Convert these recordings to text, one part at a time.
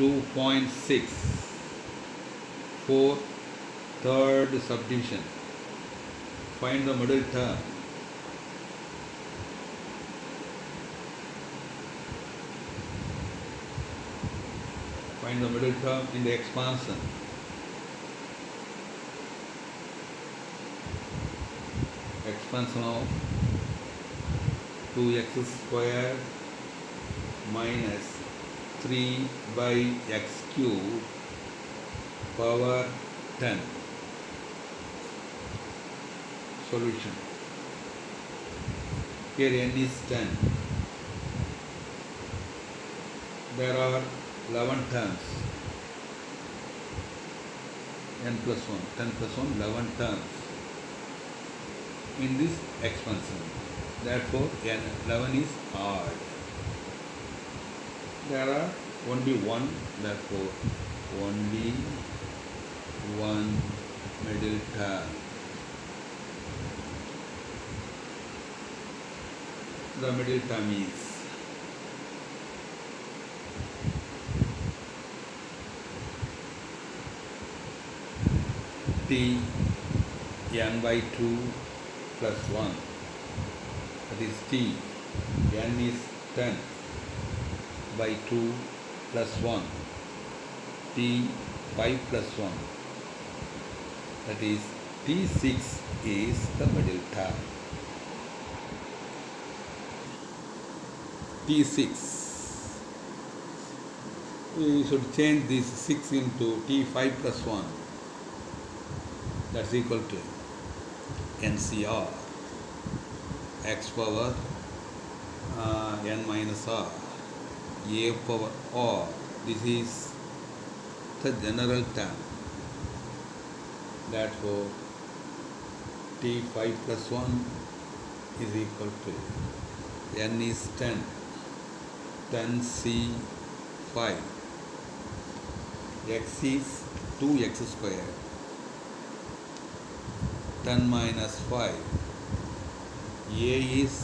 2.6 4 third subdivision. Find the middle term. Find the middle term in the expansion. Expansion of 2x square minus 3 by x cube power 10 solution. Here n is 10 there are 11 terms. N plus 1 10 plus 1 11 terms. In this expansion therefore n 11 is odd there are only one therefore only one middle term. The middle term is t n by 2 plus 1 that is t. N is 10 by 2 plus 1 t 5 plus 1 that is t6 is the middle term. T6 we should change this 6 into t5 plus 1 that's equal to ncr x power uh, n minus r a power r this is the general term therefore t5 plus 1 is equal to n is 10 10c5 x is 2x square 10 minus 5 a is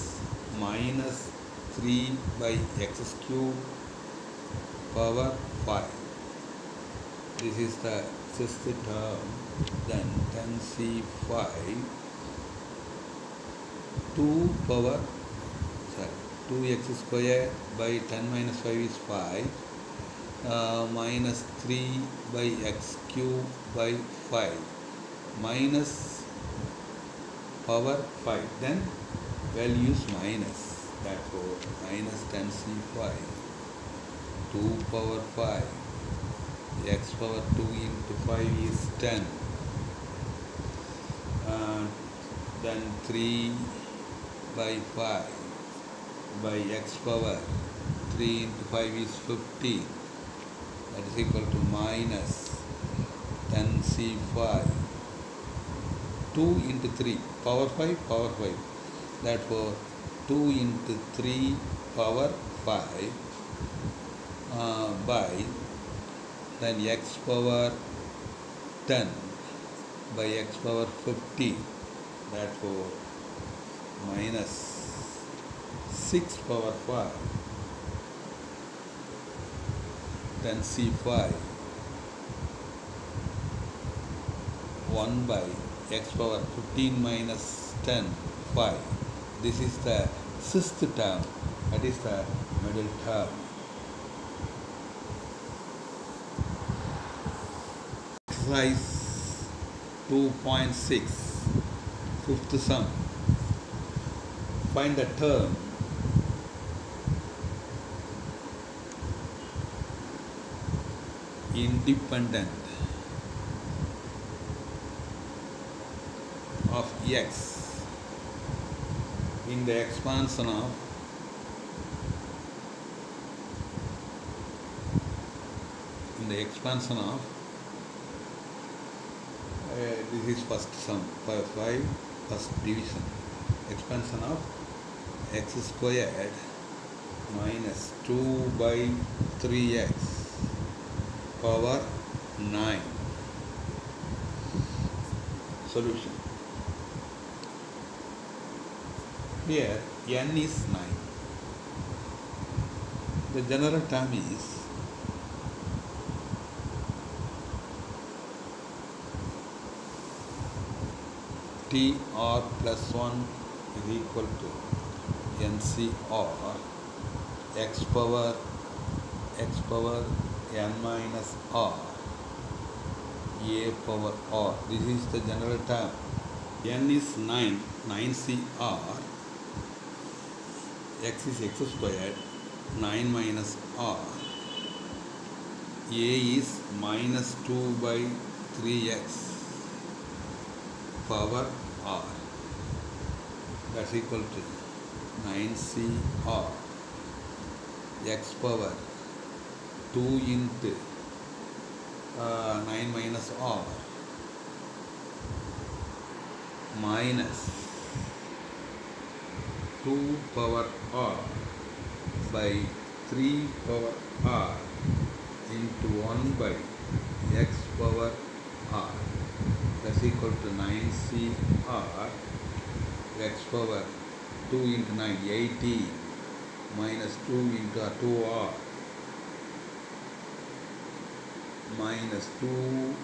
minus 3 by x cube power 5 this is the sixth term. Then 10c5 2 power sorry 2x square by 10 minus 5 is 5 uh, minus 3 by x cube by 5 minus power 5 then value is minus therefore minus 10c5 2 power 5 x power 2 into 5 is 10 uh, then 3 by 5 by x power 3 into 5 is 50 that is equal to minus 10c5 2 into 3 power 5 power 5 therefore 2 into 3 power 5 uh, by then x power 10 by x power 50 therefore minus 6 power 5 then c5 1 by x power 15 minus 10 5 this is the sixth term that is the middle term exercise 2.6 fifth sum find the term independent of x in the expansion of in the expansion of uh, this is first sum for 5 first division. Expansion of x squared minus 2 by 3x power 9 solution Here n is 9. The general term is TR plus 1 is equal to NCR x power x power n minus r a power r. This is the general term. N is 9 9 c r. x is x squared 9 minus r a is minus 2 by 3x power r that's equal to 9cr x power 2 into uh, 9 minus r minus 2 power r by 3 power r into 1 by x power r. That's equal to 9cr x power 2 into 9 18 minus 2 into 2r minus 2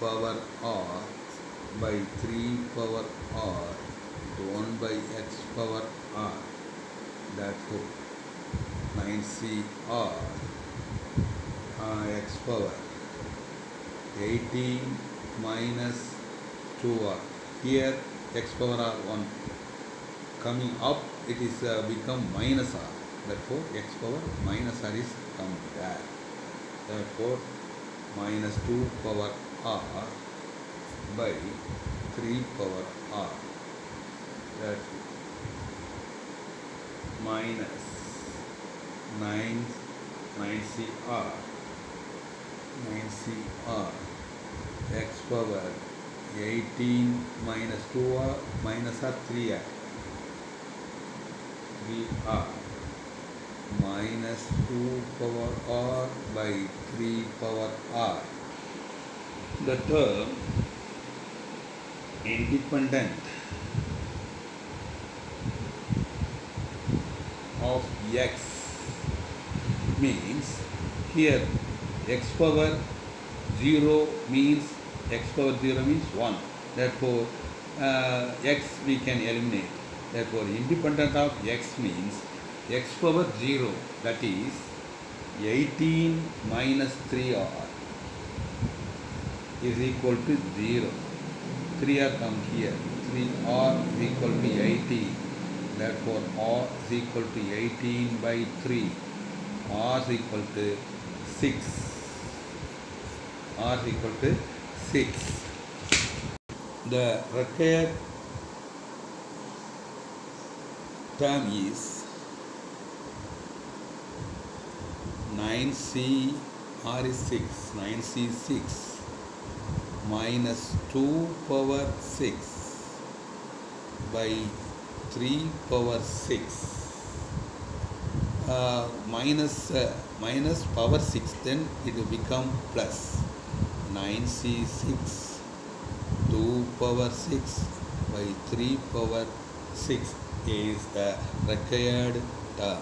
power r by 3 power r to 1 by x power r therefore 9cr uh, x power. 18 minus 2r here x power r 1 coming up it is uh, become minus r. Therefore x power minus r is come there therefore minus 2 power r by 3 power r that minus 9 9cr 9cr x power 18 minus 2r minus r 3r 3r minus 2 power r by 3 power r. The term independent of x means here x power 0 means x power 0 means 1 therefore uh, x we can eliminate. Therefore independent of x means x power 0 that is 18 minus 3r is equal to 0 3r comes here. 3r is equal to 18 therefore r is equal to 18 by 3 r is equal to 6 r is equal to 6 the required term is 9c r is 6 9c 6 minus 2 power 6 by 3 power 6 uh, minus, uh, minus power 6 then it will become plus 9c6 2 power 6 by 3 power 6 is the required term